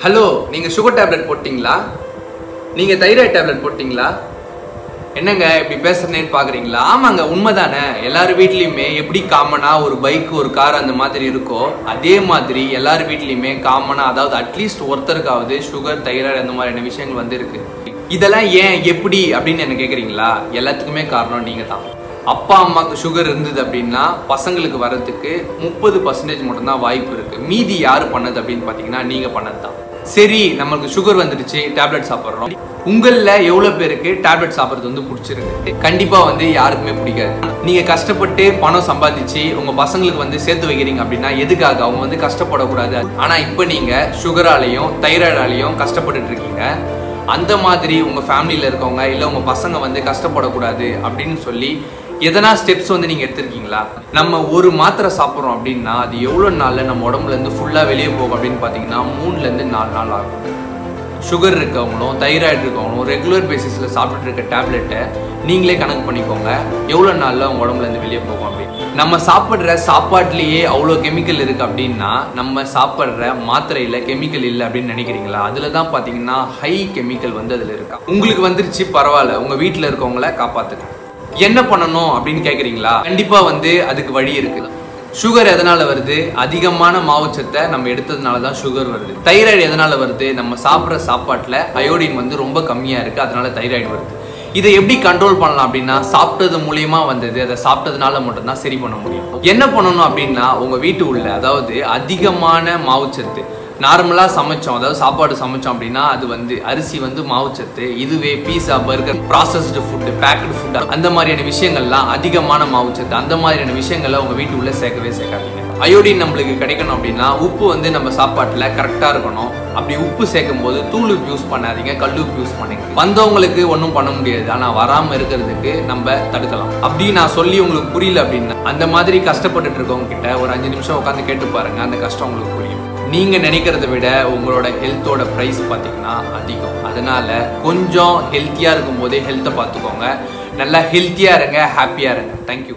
Hello நீங்கள் sugar tablet போட்டிங்களா? நீங்கள் தைராய்டு டேப்லெட் போட்டிங்களா? என்னங்க இப்படி பேசுறேன்னு பார்க்குறீங்களா ஆமாங்க உண்மை தானே எல்லார் வீட்லேயுமே எப்படி காமனாக ஒரு பைக் ஒரு கார் அந்த மாதிரி இருக்கோ அதே மாதிரி எல்லார் வீட்லேயுமே காமனாக அதாவது அட்லீஸ்ட் ஒருத்தருக்காவது சுகர் தைராய்டு அந்த மாதிரியான விஷயங்கள் வந்து இதெல்லாம் ஏன் எப்படி அப்படின்னு என்ன கேட்குறீங்களா எல்லாத்துக்குமே காரணம் நீங்கள் தான் அப்பா அம்மாவுக்கு சுகர் இருந்தது அப்படின்னா பசங்களுக்கு வர்றதுக்கு முப்பது பர்சன்டேஜ் மட்டும்தான் வாய்ப்பு இருக்குது மீதி யார் பண்ணது அப்படின்னு பார்த்தீங்கன்னா நீங்கள் பண்ணது தான் சரி நம்மளுக்கு சுகர் வந்துடுச்சு டேப்லெட் சாப்பிட்றோம். உங்களில் எவ்வளோ பேருக்கு டேப்லெட் சாப்பிட்றது வந்து பிடிச்சிருக்கு? கண்டிப்பாக வந்து யாருக்குமே பிடிக்காது. நீங்கள் கஷ்டப்பட்டு பணம் சம்பாதிச்சு உங்கள் பசங்களுக்கு வந்து சேர்த்து வைக்கிறீங்க அப்படின்னா எதுக்காக? அவங்க வந்து கஷ்டப்படக்கூடாது. ஆனால் இப்போ நீங்கள் சுகராலையும் தைராய்டாலையும் கஷ்டப்பட்டுட்டு இருக்கீங்க. அந்த மாதிரி உங்கள் ஃபேமிலியில் இருக்கவங்க இல்லை உங்கள் பசங்க வந்து கஷ்டப்படக்கூடாது அப்படின்னு சொல்லி எதனா ஸ்டெப்ஸ் வந்து நீங்கள் எடுத்திருக்கீங்களா? நம்ம ஒரு மாத்திரை சாப்பிட்றோம் அப்படின்னா அது எவ்வளோ நாளில் நம்ம உடம்புலேருந்து ஃபுல்லாக வெளியே போகும் அப்படின்னு பார்த்தீங்கன்னா மூணுலேருந்து நாலு நாள் ஆகும். சுகர் இருக்கவங்களும் தைராய்டு இருக்கவங்களும் ரெகுலர் பேசிஸில் சாப்பிட்டு இருக்க டேப்லெட்டை நீங்களே கணக்கு பண்ணிக்கோங்க. எவ்வளோ நாளில் உங்கள் உடம்புலேருந்து வெளியே போகும் அப்படின்னு நம்ம சாப்பிட்ற சாப்பாட்லேயே அவ்வளோ கெமிக்கல் இருக்குது அப்படின்னா நம்ம சாப்பிட்ற மாத்திரையில் கெமிக்கல் இல்லை அப்படின்னு நினைக்கிறீங்களா? அதில் தான் பார்த்தீங்கன்னா ஹை கெமிக்கல் வந்து அதில் இருக்கா. உங்களுக்கு வந்துருச்சு பரவாயில்ல. உங்கள் வீட்டில் இருக்கவங்கள காப்பாற்றுங்க என்ன பண்ணணும் அப்படின்னு கேட்குறீங்களா கண்டிப்பாக வந்து அதுக்கு வழி இருக்குது சுகர் எதனால் வருது? அதிகமான மாவுச்சத்தை நம்ம எடுத்ததுனால தான் சுகர் வருது. தைராய்டு எதனால் வருது? நம்ம சாப்பிட்ற சாப்பாட்டில் அயோடின் வந்து ரொம்ப கம்மியாக இருக்குது அதனால தைராய்டு வருது. இதை எப்படி கண்ட்ரோல் பண்ணலாம் அப்படின்னா சாப்பிட்டது மூலியமா வந்தது. அதை சாப்பிட்டதுனால மட்டும்தான் சரி பண்ண முடியும். என்ன பண்ணணும் அப்படின்னா உங்க வீட்டு உள்ள அதாவது அதிகமான மாவுச்சத்து நார்மலாக சமைச்சோம். அதாவது சாப்பாடு சமைச்சோம் அப்படின்னா அது வந்து அரிசி வந்து மாவுச்சத்து இதுவே pizza burger processed food packed food அந்த மாதிரியான விஷயங்கள்லாம் அதிகமான மாவுச்சத்து அந்த மாதிரியான விஷயங்களை உங்க வீட்டு உள்ள சேர்க்கவே சேர்க்காதீங்க. அயோடின் நம்மளுக்கு கிடைக்கணும் அப்படின்னா உப்பு வந்து நம்ம சாப்பாட்டில் கரெக்டாக இருக்கணும். அப்படி உப்பு சேர்க்கும் போது தூள் உப்பு யூஸ் பண்ணாதீங்க கல் உப்பு யூஸ் பண்ணுங்க. வந்தவங்களுக்கு ஒன்றும் பண்ண முடியாது. ஆனால் வராமல் இருக்கிறதுக்கு நம்ம தடுக்கலாம். அப்படி நான் சொல்லி உங்களுக்கு புரியல அப்படின்னா அந்த மாதிரி கஷ்டப்பட்டுட்டு இருக்கவங்க கிட்ட ஒரு அஞ்சு நிமிஷம் உட்காந்து கேட்டு பாருங்க அந்த கஷ்டம் உங்களுக்கு புரியும். நீங்கள் நினைக்கிறத விட உங்களோட ஹெல்த்தோட ப்ரைஸ் பார்த்தீங்கன்னா அதிகம். அதனால கொஞ்சம் ஹெல்த்தியாக இருக்கும் போதே ஹெல்த்தை பார்த்துக்கோங்க. நல்லா ஹெல்த்தியாக இருங்க ஹாப்பியாக இருங்க. தேங்க்யூ